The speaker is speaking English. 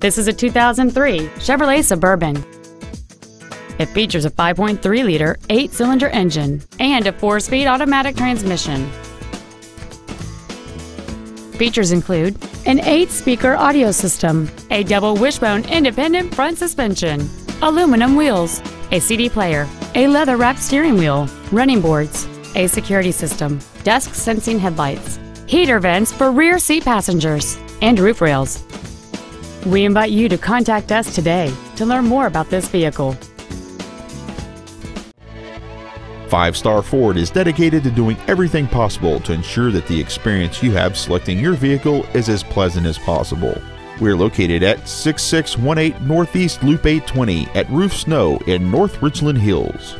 This is a 2003 Chevrolet Suburban. It features a 5.3-liter eight-cylinder engine and a four-speed automatic transmission. Features include an eight-speaker audio system, a double wishbone independent front suspension, aluminum wheels, a CD player, a leather-wrapped steering wheel, running boards, a security system, dusk sensing headlights, heater vents for rear seat passengers, and roof rails. We invite you to contact us today to learn more about this vehicle. Five Star Ford is dedicated to doing everything possible to ensure that the experience you have selecting your vehicle is as pleasant as possible. We're located at 6618 Northeast Loop 820 at Rufe Snow in North Richland Hills.